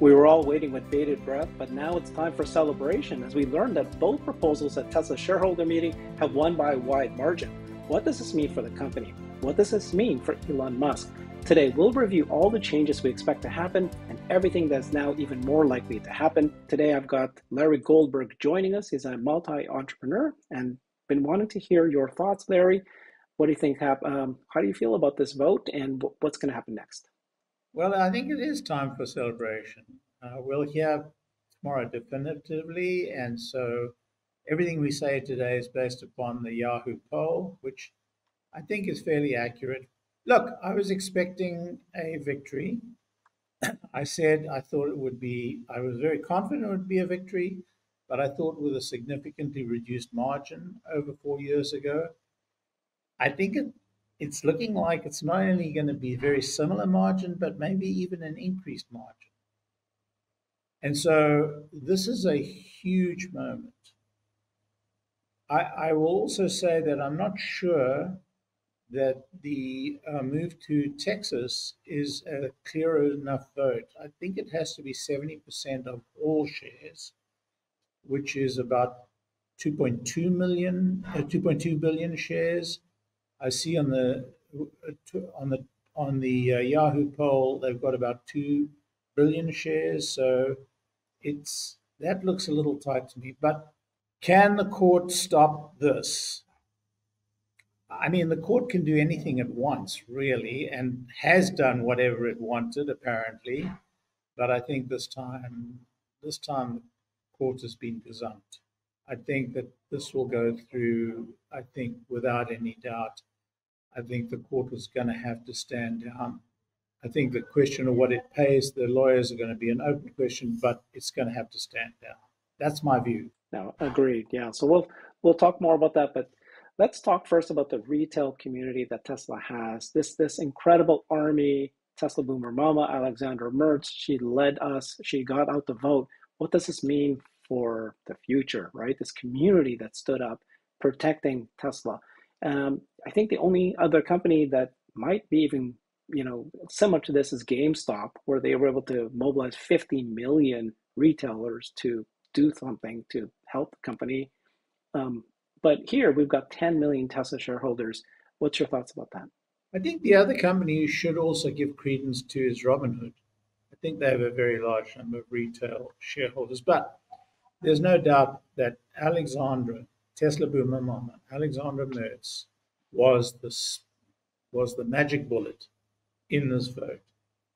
We were all waiting with bated breath, but now it's time for celebration as we learned that both proposals at Tesla's shareholder meeting have won by a wide margin. What does this mean for the company? What does this mean for Elon Musk? Today, we'll review all the changes we expect to happen and everything that's now even more likely to happen. Today, I've got Larry Goldberg joining us. He's a multi entrepreneur and been wanting to hear your thoughts, Larry. What do you think? Um, how do you feel about this vote and what's going to happen next? Well, I think it is time for celebration. Uh, we'll hear tomorrow definitively, and so everything we say today is based upon the Yahoo poll, which I think is fairly accurate. Look, I was expecting a victory. I said I thought it would be, I was very confident it would be a victory, but I thought with a significantly reduced margin over four years ago. I think it it's looking like it's not only going to be a very similar margin, but maybe even an increased margin. And so this is a huge moment. I, I will also say that I'm not sure that the uh, move to Texas is a clear enough vote. I think it has to be 70% of all shares, which is about 2.2 million, uh, 2.2 billion shares I see on the on the on the uh, Yahoo poll they've got about two billion shares, so it's that looks a little tight to me. But can the court stop this? I mean, the court can do anything it wants, really, and has done whatever it wanted, apparently. But I think this time, this time, the court has been gazumped. I think that this will go through, I think, without any doubt. I think the court was going to have to stand down. I think the question of what it pays the lawyers are going to be an open question, but it's going to have to stand down. That's my view. No, agreed. Yeah. So we'll we'll talk more about that, but let's talk first about the retail community that Tesla has. This this incredible army, Tesla boomer mama, Alexandra Merz. she led us, she got out the vote. What does this mean for the future, right? This community that stood up protecting Tesla. Um, I think the only other company that might be even you know similar to this is GameStop, where they were able to mobilize 50 million retailers to do something to help the company. Um, but here we've got 10 million Tesla shareholders. What's your thoughts about that? I think the other company you should also give credence to is Robinhood. I think they have a very large number of retail shareholders, but there's no doubt that Alexandra, Tesla boomer mama, Alexandra Merz was the, was the magic bullet in this vote.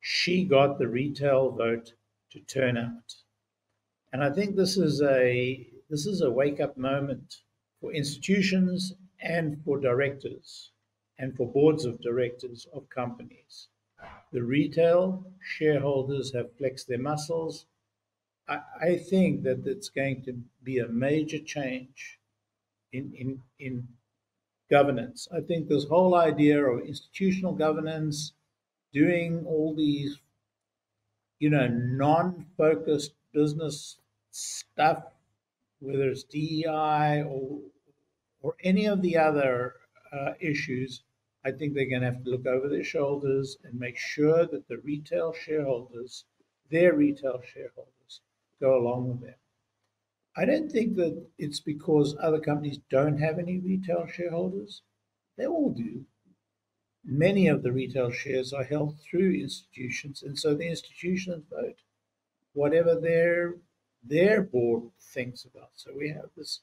She got the retail vote to turn out. And I think this is a this is a wake up moment for institutions and for directors and for boards of directors of companies. The retail shareholders have flexed their muscles. I, I think that it's going to be a major change in, in, in governance. I think this whole idea of institutional governance, doing all these, you know, non-focused business stuff, whether it's DEI or or any of the other uh, issues, I think they're going to have to look over their shoulders and make sure that the retail shareholders, their retail shareholders, go along with them. I don't think that it's because other companies don't have any retail shareholders. They all do. Many of the retail shares are held through institutions, and so the institutions vote whatever their their board thinks about. So we have this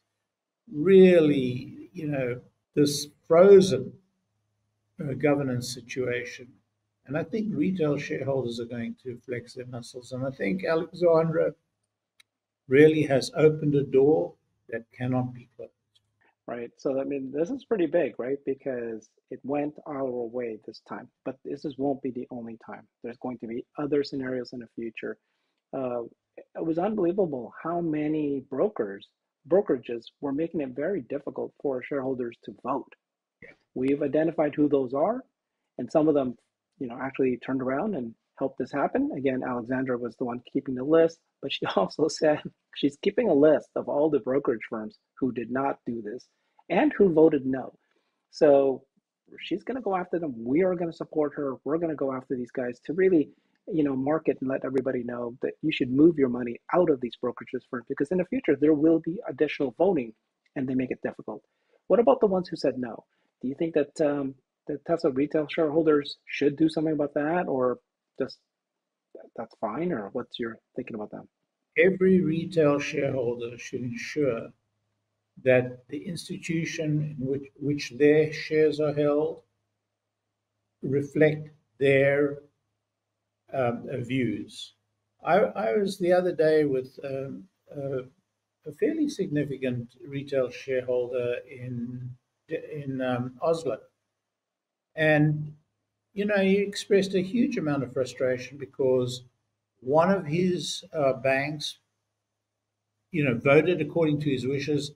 really, you know, this frozen uh, governance situation. And I think retail shareholders are going to flex their muscles. And I think Alexandra really has opened a door that cannot be closed. Right. So, I mean, this is pretty big, right? Because it went our way this time, but this is, won't be the only time. There's going to be other scenarios in the future. Uh, it was unbelievable how many brokers, brokerages were making it very difficult for shareholders to vote. We've identified who those are, and some of them, you know, actually turned around and helped this happen. Again, Alexandra was the one keeping the list, but she also said she's keeping a list of all the brokerage firms who did not do this and who voted no. So she's going to go after them. We are going to support her. We're going to go after these guys to really you know, market and let everybody know that you should move your money out of these brokerages firms because in the future there will be additional voting and they make it difficult. What about the ones who said no? Do you think that um, the Tesla retail shareholders should do something about that, or just that's fine, or what's your thinking about that? Every retail shareholder should ensure that the institution in which, which their shares are held reflect their um, views. I, I, was the other day with um, a, a, fairly significant retail shareholder in in um, Oslo, and you know he expressed a huge amount of frustration because one of his uh, banks, you know, voted according to his wishes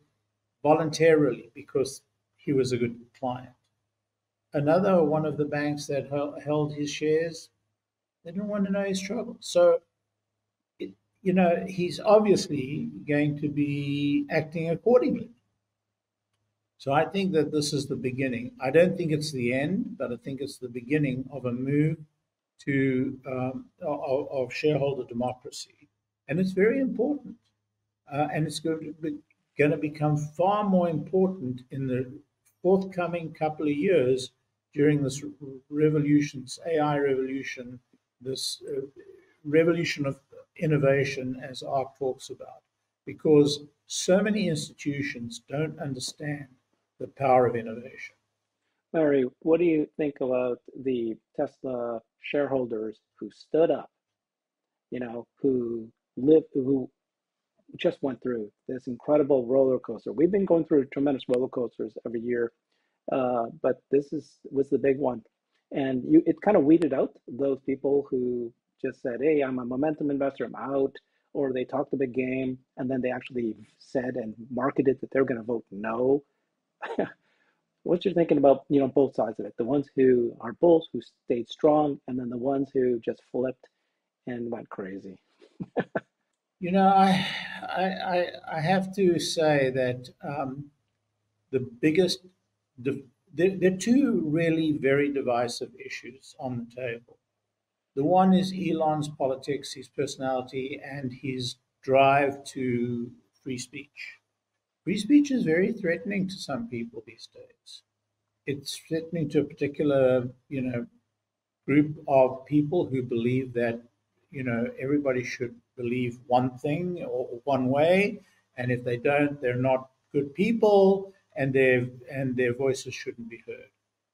voluntarily because he was a good client. Another one of the banks that held his shares, they didn't want to know his trouble. So, it, you know, he's obviously going to be acting accordingly. So I think that this is the beginning. I don't think it's the end, but I think it's the beginning of a move to um, of, of, shareholder democracy, and it's very important. Uh, and it's going to, be, going to become far more important in the forthcoming couple of years during this revolution, this AI revolution, this uh, revolution of innovation, as Ark talks about, because so many institutions don't understand the power of innovation. Larry, what do you think about the Tesla shareholders who stood up, you know, who lived, who just went through this incredible roller coaster? We've been going through tremendous roller coasters every year uh, but this is was the big one, and you it kind of weeded out those people who just said, "Hey, I'm a momentum investor. I'm out," or they talked a big game and then they actually said and marketed that they're going to vote no. What you're thinking about, you know, both sides of it. The ones who are bulls who stayed strong, and then the ones who just flipped and went crazy. you know, I, I, I have to say that um, the biggest the, there, there are two really very divisive issues on the table. The one is Elon's politics, his personality, and his drive to free speech. Free speech is very threatening to some people these days. It's threatening to a particular, you know, group of people who believe that, you know, everybody should believe one thing or one way, and if they don't, they're not good people and their and their voices shouldn't be heard.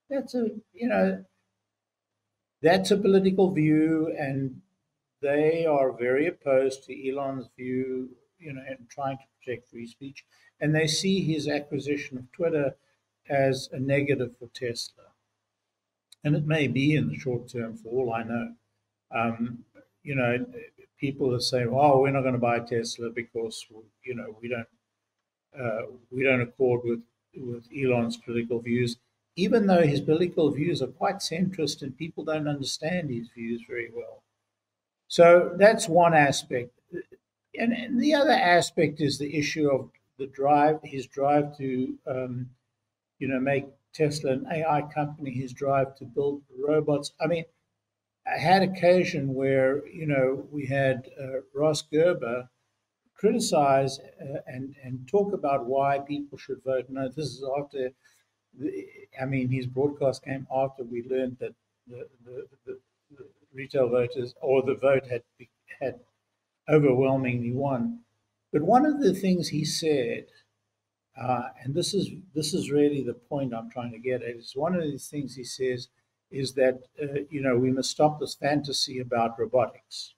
That's a you know that's a political view, and they are very opposed to Elon's view, you know, and trying to free speech, and they see his acquisition of Twitter as a negative for Tesla, and it may be in the short term for all I know. Um, you know, people are saying, "Oh, we're not going to buy Tesla because you know we don't uh, we don't accord with with Elon's political views, even though his political views are quite centrist and people don't understand his views very well. So that's one aspect. And, and the other aspect is the issue of the drive, his drive to, um, you know, make Tesla an AI company, his drive to build robots. I mean, I had occasion where, you know, we had uh, Ross Gerber criticize uh, and and talk about why people should vote. No, this is after. The, I mean, his broadcast came after we learned that the, the, the, the retail voters or the vote had had overwhelmingly won. But one of the things he said, uh, and this is this is really the point I'm trying to get at, is one of the things he says is that uh, you know we must stop this fantasy about robotics.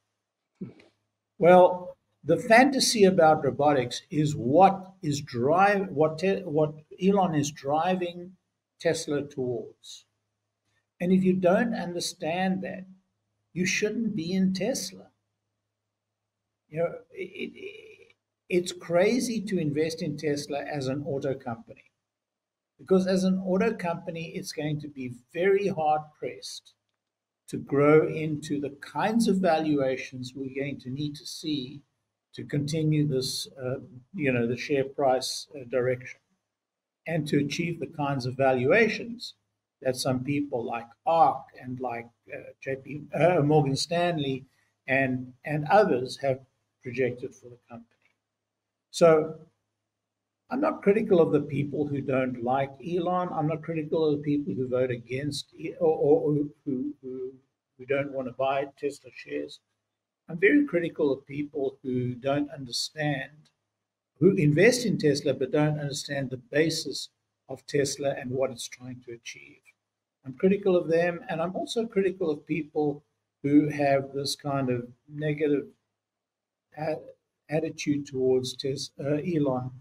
Well, the fantasy about robotics is what is drive what te- what Elon is driving Tesla towards. And if you don't understand that, you shouldn't be in Tesla. You know, it, it, it's crazy to invest in Tesla as an auto company. Because as an auto company, it's going to be very hard pressed to grow into the kinds of valuations we're going to need to see to continue this, uh, you know, the share price uh, direction and to achieve the kinds of valuations that some people like ARK and like uh, JP uh, Morgan Stanley and and others have projected for the company. So I'm not critical of the people who don't like Elon. I'm not critical of the people who vote against or, or, or who, who, who don't want to buy Tesla shares. I'm very critical of people who don't understand, who invest in Tesla but don't understand the basis of Tesla and what it's trying to achieve. I'm critical of them, and I'm also critical of people who have this kind of negative attitude towards Tes- uh, Elon.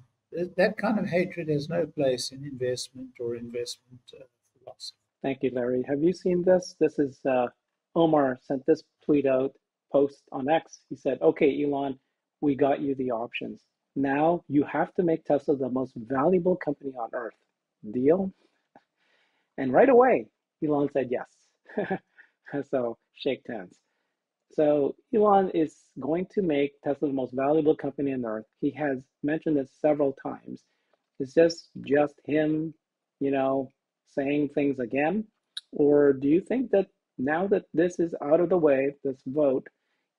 That kind of hatred has no place in investment or investment uh, philosophy. Thank you, Larry. Have you seen this? This is uh, Omar sent this tweet out, post on X. He said, "Okay, Elon, we got you the options. Now you have to make Tesla the most valuable company on earth. Deal?" And right away, Elon said yes. so shake hands. So Elon is going to make Tesla the most valuable company on earth. He has mentioned this several times. Is this just him, you know, saying things again? Or do you think that now that this is out of the way, this vote,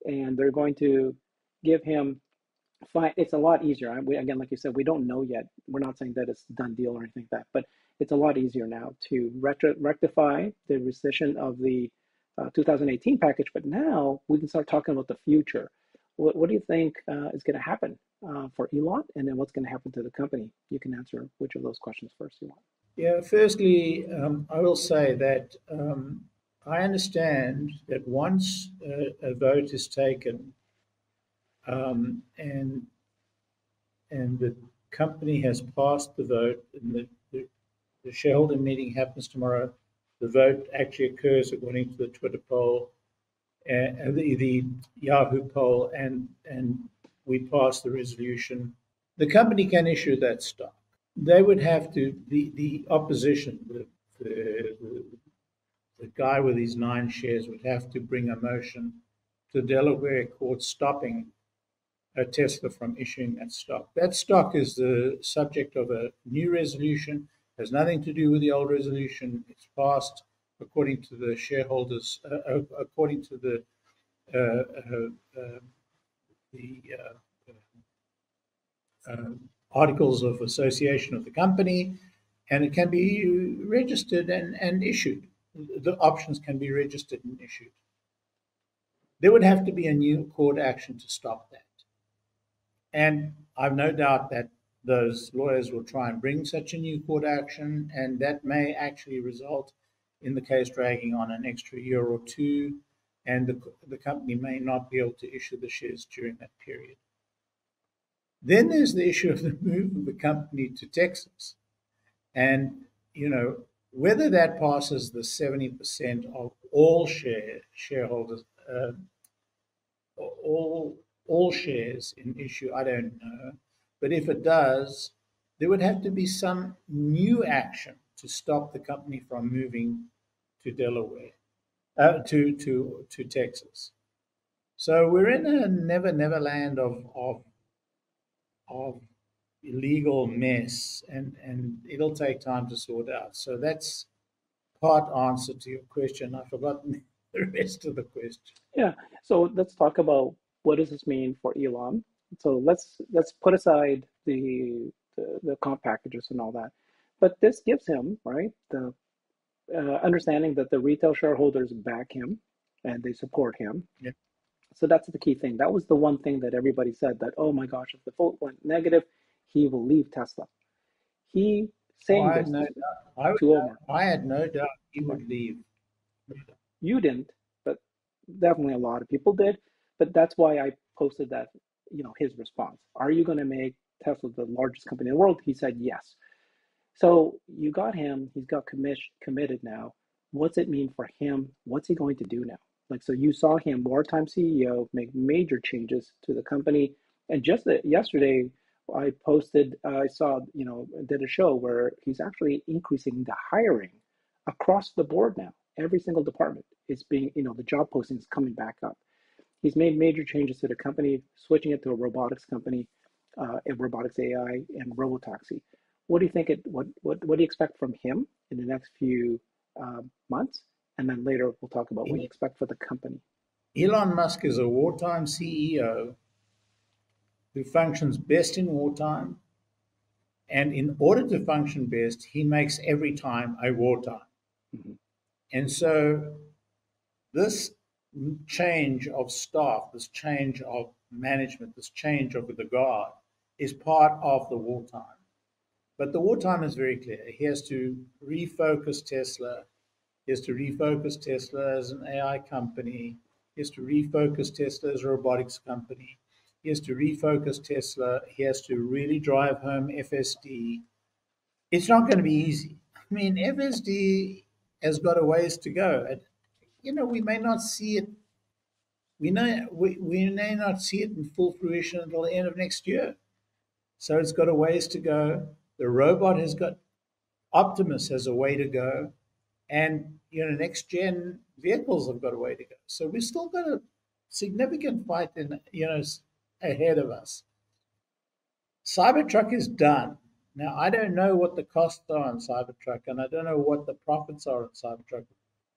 and they're going to give him fine it's a lot easier we, again like you said we don't know yet we're not saying that it's done deal or anything like that but it's a lot easier now to retro, rectify the rescission of the uh, 2018 package, but now we can start talking about the future. What, what do you think uh, is going to happen uh, for Elon, and then what's going to happen to the company? You can answer which of those questions first you want. Yeah, firstly, um, I will say that um, I understand that once a, a vote is taken um, and and the company has passed the vote and the the shareholder meeting happens tomorrow. The vote actually occurs according to the Twitter poll, uh, the, the Yahoo poll, and and we pass the resolution. The company can issue that stock. They would have to the the opposition, the, the, the guy with his nine shares would have to bring a motion to Delaware court stopping a Tesla from issuing that stock. That stock is the subject of a new resolution has nothing to do with the old resolution. It's passed according to the shareholders, uh, uh according to the uh, the articles of association of the company, and it can be registered and, and issued. The options can be registered and issued. There would have to be a new court action to stop that. And I've no doubt that those lawyers will try and bring such a new court action, and that may actually result in the case dragging on an extra year or two, and the, the company may not be able to issue the shares during that period. Then there's the issue of the move of the company to Texas. And, you know, whether that passes the 70% of all share shareholders, uh, all, all shares in issue, I don't know. But if it does, there would have to be some new action to stop the company from moving to Delaware, uh, to to to Texas. So we're in a never never land of of of illegal mess, and and it'll take time to sort out. So that's part answer to your question. I've forgotten the rest of the question. Yeah. So let's talk about what does this mean for Elon so let's let's put aside the, the, the comp packages and all that. But this gives him right the uh, understanding that the retail shareholders back him and they support him. Yeah. So that's the key thing. That was the one thing that everybody said that oh my gosh, if the vote went negative, he will leave Tesla. He saying oh, I this no I, to Omar. I had no doubt he would leave. You didn't, but definitely a lot of people did. But that's why I posted that you know his response. Are you going to make tesla the largest company in the world? He said yes. So you got him. He's got commission committed now. What's it mean for him? What's he going to do now? Like so you saw him wartime ceo make major changes to the company. And just the, yesterday i posted uh, i saw you know did a show where he's actually increasing the hiring across the board now. Every single department is being you know the job postings coming back up He's made major changes to the company, switching it to a robotics company, uh, and robotics AI and robotaxi. What do you think? It what what what do you expect from him in the next few uh, months, and then later we'll talk about what you expect for the company. Elon Musk is a wartime CEO who functions best in wartime. And in order to function best, he makes every time a wartime. Mm-hmm. And so this change of staff, this change of management, this change of the guard is part of the wartime. But the wartime is very clear. He has to refocus Tesla. He has to refocus Tesla as an AI company. He has to refocus Tesla as a robotics company. He has to refocus Tesla. He has to really drive home FSD. It's not going to be easy. I mean, FSD has got a ways to go. You know, we may not see it. We know we, we may not see it in full fruition until the end of next year. So it's got a ways to go. The robot has got Optimus has a way to go, and you know, next gen vehicles have got a way to go. So we've still got a significant fight in you know ahead of us. Cybertruck is done. Now I don't know what the costs are on Cybertruck, and I don't know what the profits are on Cybertruck.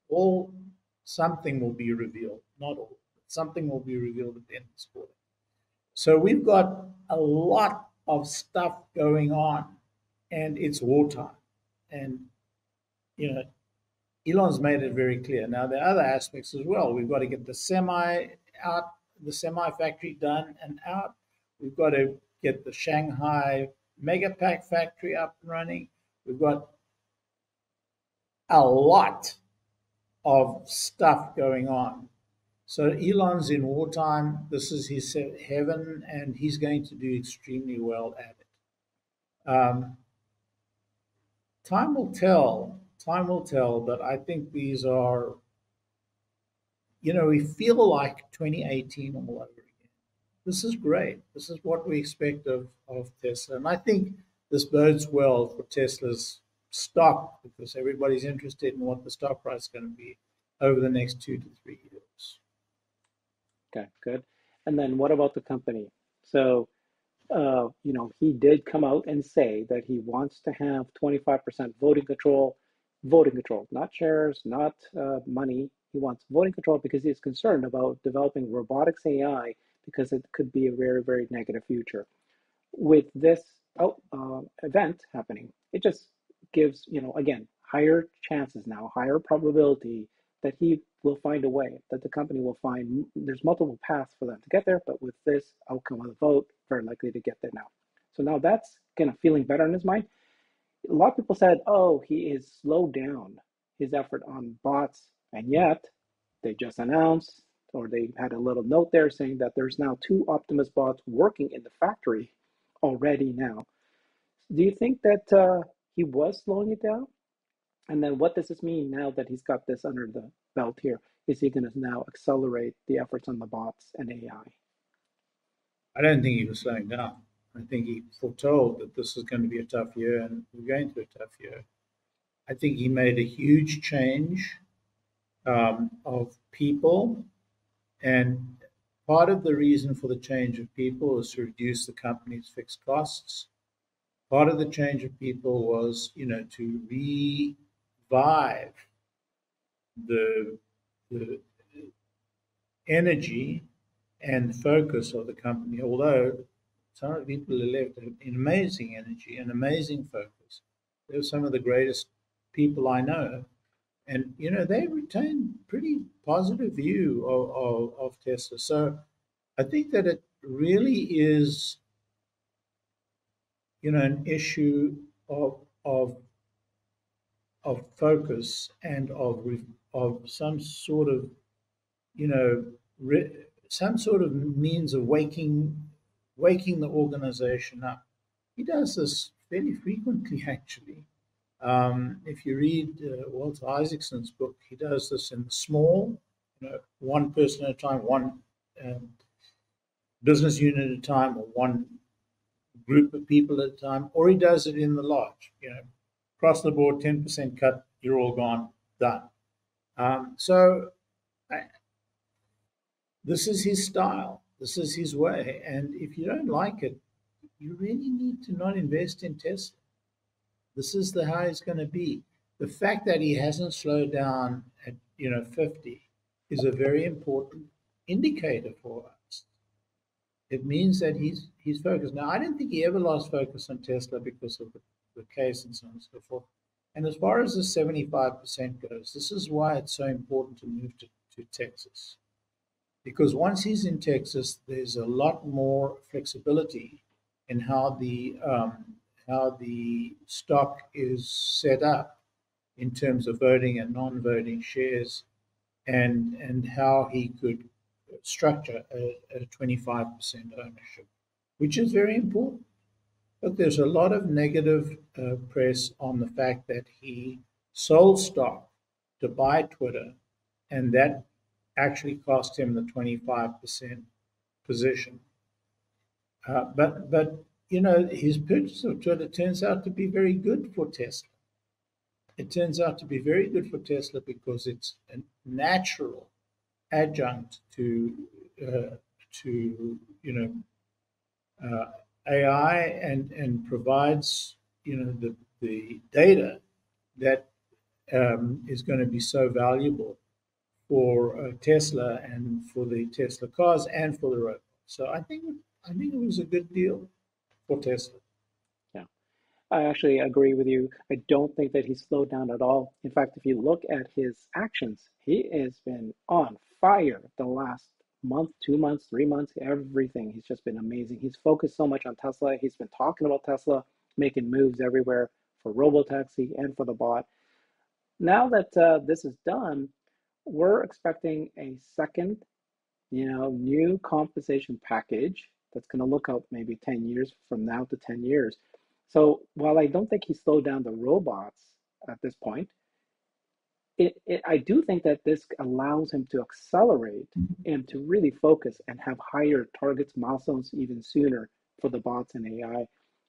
All something will be revealed, not all. But something will be revealed at the end of this quarter. So we've got a lot of stuff going on, and it's wartime. And, you know, Elon's made it very clear. Now, there are other aspects as well. We've got to get the semi out, the semi factory done and out. We've got to get the Shanghai Megapack factory up and running. We've got a lot of stuff going on. So Elon's in wartime. This is his heaven, and he's going to do extremely well at it. Um, time will tell. Time will tell. But I think these are, you know, we feel like 2018 all over again. This is great. This is what we expect of, of Tesla. And I think this bodes well for Tesla's stock because everybody's interested in what the stock price is going to be over the next two to three years. Okay, good. And then what about the company? So, uh, you know, he did come out and say that he wants to have 25% voting control, voting control, not shares, not uh, money. He wants voting control because he's concerned about developing robotics AI because it could be a very, very negative future. With this uh, event happening, it just gives, you know, again, higher chances now, higher probability that he will find a way, that the company will find there's multiple paths for them to get there, but with this outcome of the vote, very likely to get there now. So now that's kind of feeling better in his mind. A lot of people said, oh, he is slowed down his effort on bots, and yet they just announced or they had a little note there saying that there's now two Optimus bots working in the factory already now. Do you think that uh, he was slowing it down? And then what does this mean now that he's got this under the belt here? Is he going to now accelerate the efforts on the bots and AI? I don't think he was slowing down. I think he foretold that this is going to be a tough year and we're going through a tough year. I think he made a huge change um, of people. And part of the reason for the change of people is to reduce the company's fixed costs. Part of the change of people was, you know, to revive the, the energy and focus of the company, although some of the people who left have amazing energy and amazing focus. They're some of the greatest people I know. And, you know, they retain pretty positive view of, of, of Tesla. So I think that it really is, you know, an issue of, of of focus and of of some sort of you know re, some sort of means of waking waking the organization up. He does this fairly frequently, actually. Um, if you read uh, Walter Isaacson's book, he does this in small, you know, one person at a time, one um, business unit at a time, or one group of people at a time, or he does it in the lodge. you know, across the board, 10% cut, you're all gone, done. Um, so I, this is his style. This is his way. And if you don't like it, you really need to not invest in Tesla. This is the how it's going to be. the fact that he hasn't slowed down at you know 50 is a very important indicator for us. It means that he's he's focused. Now I didn't think he ever lost focus on Tesla because of the, the case and so on and so forth. And as far as the 75% goes, this is why it's so important to move to, to Texas. Because once he's in Texas, there's a lot more flexibility in how the um, how the stock is set up in terms of voting and non-voting shares, and and how he could structure a, a 25% ownership, which is very important. But there's a lot of negative uh, press on the fact that he sold stock to buy Twitter, and that actually cost him the 25% position. Uh, but but you know his purchase of Twitter turns out to be very good for Tesla. It turns out to be very good for Tesla because it's a natural adjunct to uh, to you know uh, AI and and provides you know the the data that um, is going to be so valuable for uh, Tesla and for the Tesla cars and for the robots. So I think I think it was a good deal for Tesla. I actually agree with you. I don't think that he slowed down at all. In fact, if you look at his actions, he has been on fire the last month, two months, three months, everything. He's just been amazing. He's focused so much on Tesla. He's been talking about Tesla, making moves everywhere for Robotaxi and for the bot. Now that uh, this is done, we're expecting a second, you know, new compensation package that's going to look out maybe 10 years from now to 10 years. So while I don't think he slowed down the robots at this point, it, it, I do think that this allows him to accelerate and to really focus and have higher targets, milestones even sooner for the bots and AI.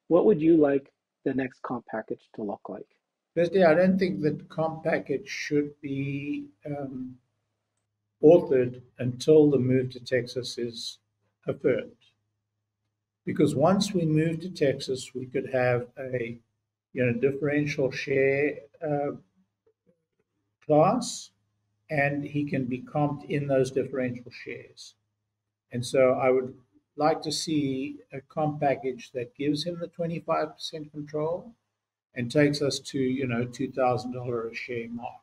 What would you like the next comp package to look like? Firstly, I don't think that comp package should be um, authored until the move to Texas is affirmed. Because once we move to Texas, we could have a you know differential share uh, class, and he can be comped in those differential shares. And so I would like to see a comp package that gives him the 25% control and takes us to, you know, $2,000 a share mark.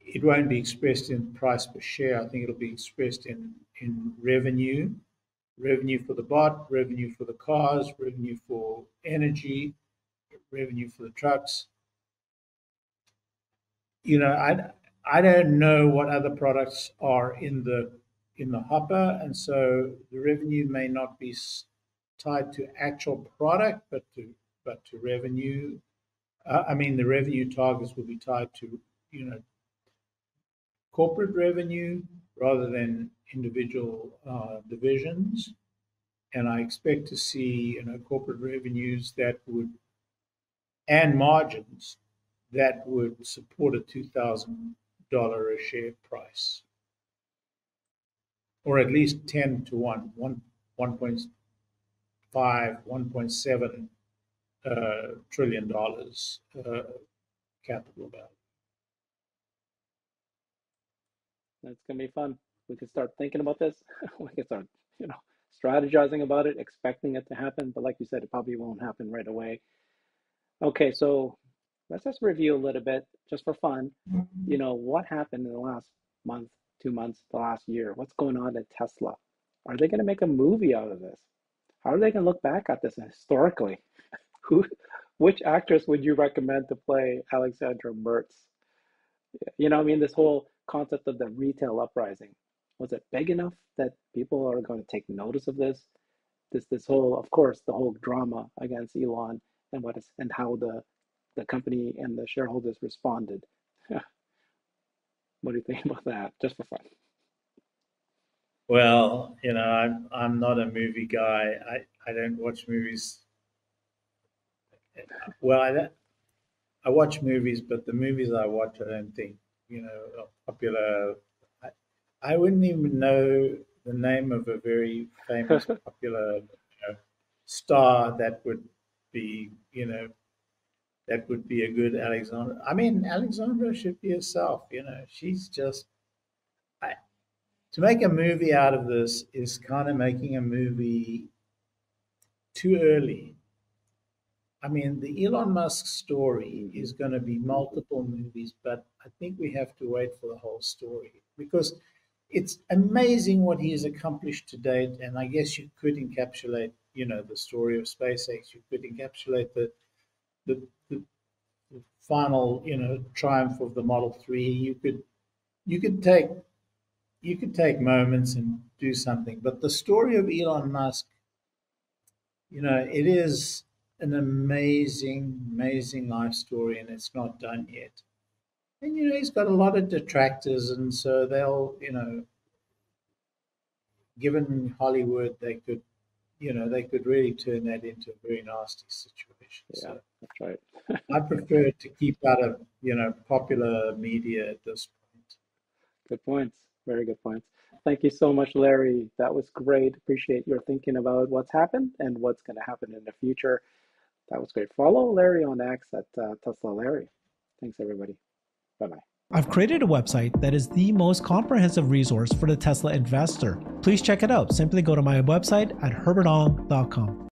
It won't be expressed in price per share. I think it'll be expressed in, in revenue, revenue for the bot, revenue for the cars, revenue for energy, revenue for the trucks, you know, I I don't know what other products are in the in the hopper, and so the revenue may not be tied to actual product, but to but to revenue. Uh, I mean, the revenue targets will be tied to you know corporate revenue rather than individual uh, divisions, and I expect to see you know corporate revenues that would and margins that would support a $2,000 a share price, or at least 10 to 1, 1 1.5, 1.7 uh, trillion dollars uh, capital value. That's gonna be fun. We can start thinking about this. we can start, you know, strategizing about it, expecting it to happen. But like you said, it probably won't happen right away. Okay, so let's just review a little bit just for fun. You know, what happened in the last month, two months, the last year? What's going on at Tesla? Are they going to make a movie out of this? How are they going to look back at this historically? Who, which actress would you recommend to play Alexandra Merz? You know, I mean, this whole concept of the retail uprising was it big enough that people are going to take notice of this? This, this whole, of course, the whole drama against Elon and what is and how the the company and the shareholders responded. what do you think about that? Just for fun. Well, you know, I'm I'm not a movie guy. I, I don't watch movies. Well, I don't. I watch movies, but the movies I watch, I don't think you know popular. I, I wouldn't even know the name of a very famous, popular you know, star that would be you know that would be a good Alexandra. I mean, Alexandra should be herself. You know, she's just. I, to make a movie out of this is kind of making a movie too early. I mean, the Elon Musk story is going to be multiple movies, but I think we have to wait for the whole story because it's amazing what he has accomplished to date. And I guess you could encapsulate, you know, the story of SpaceX. You could encapsulate the the, the, the final, you know, triumph of the Model Three. You could you could take you could take moments and do something, but the story of Elon Musk, you know, it is an amazing, amazing life story, and it's not done yet. And you know, he's got a lot of detractors, and so they'll, you know, given Hollywood, they could, you know, they could really turn that into a very nasty situation. Yeah, So that's right. I prefer to keep out of, you know, popular media at this point. Good points. Very good points. Thank you so much, Larry. That was great. Appreciate your thinking about what's happened and what's going to happen in the future. That was great. Follow Larry on X at uh, Tesla Larry. Thanks, everybody. Bye bye. I've created a website that is the most comprehensive resource for the Tesla investor. Please check it out. Simply go to my website at herbertong.com.